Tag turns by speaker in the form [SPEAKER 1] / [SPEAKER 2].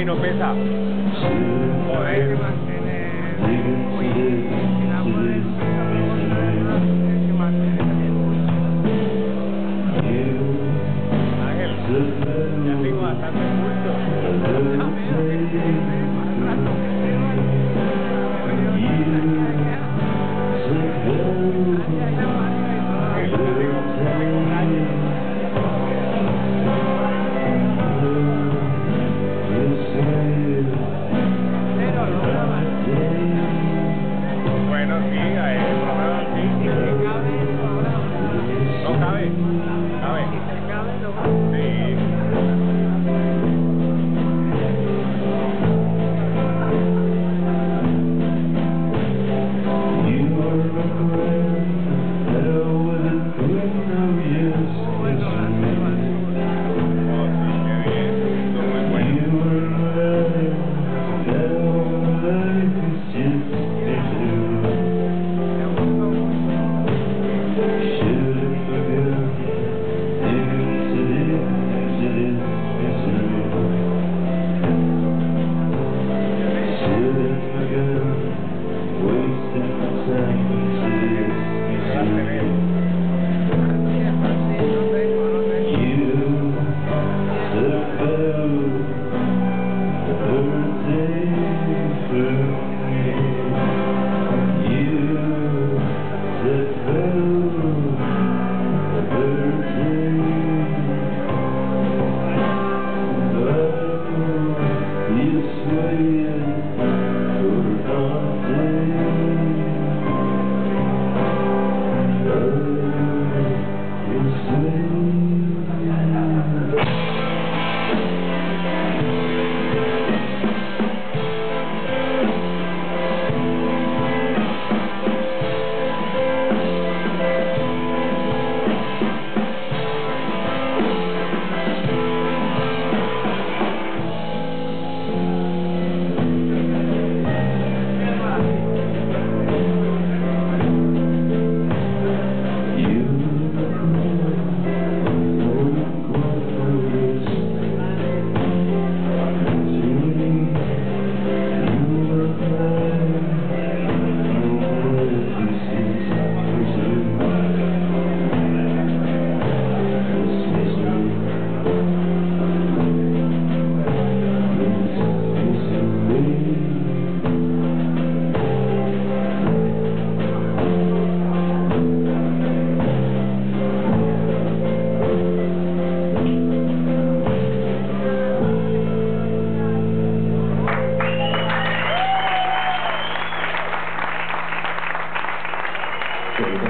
[SPEAKER 1] y no pesa.
[SPEAKER 2] You.